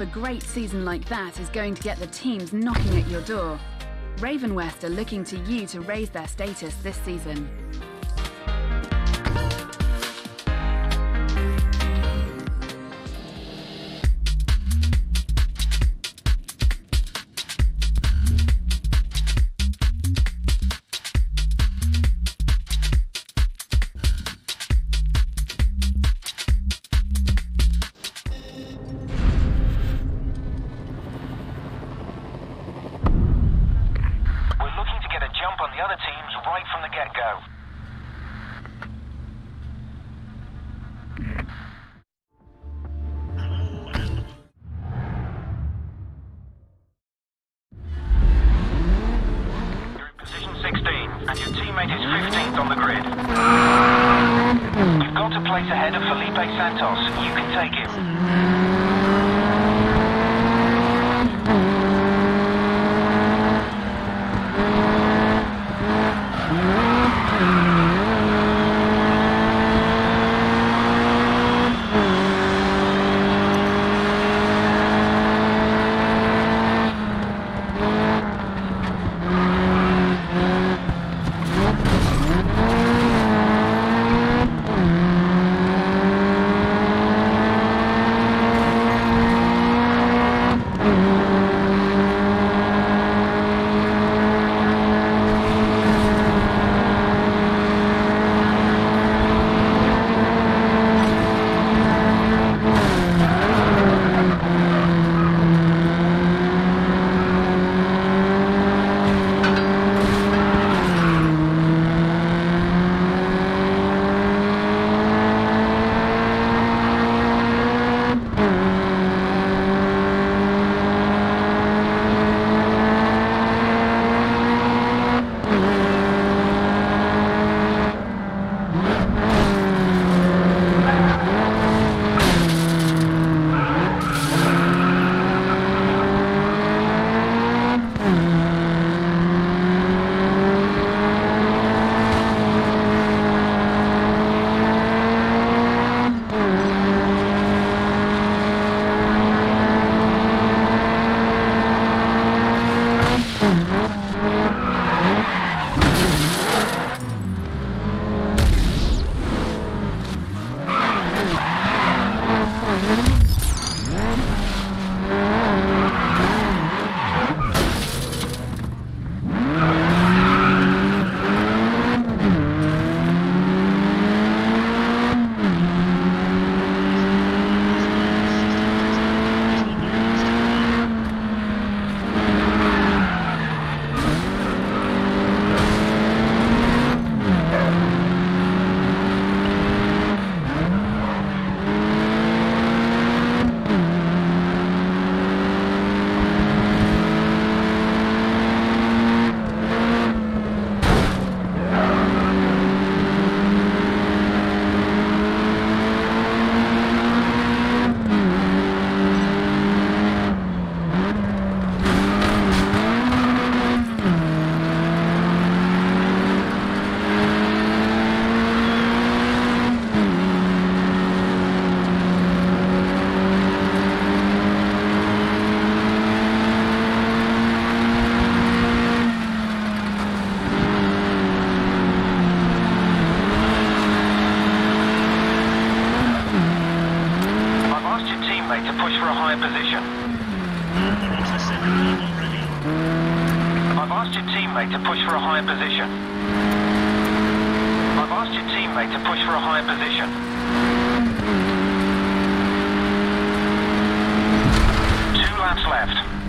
a great season like that is going to get the teams knocking at your door. Ravenwest are looking to you to raise their status this season. The other teams right from the get-go. You're in position 16, and your teammate is 15th on the grid. You've got a place ahead of Felipe Santos. You can take him. Teammate to push for a higher position. I've asked your teammate to push for a higher position. Two laps left.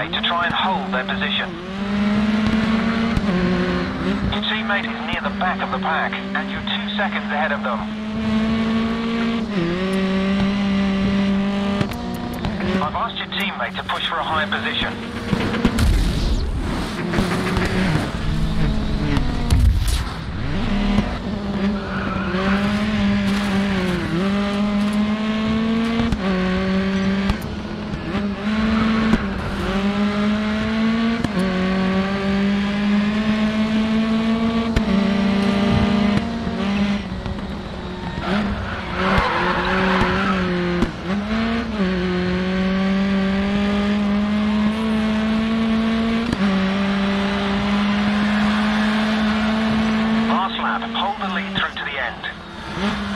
Teammate to try and hold their position. Your teammate is near the back of the pack, and you're two seconds ahead of them. I've asked your teammate to push for a higher position. Hold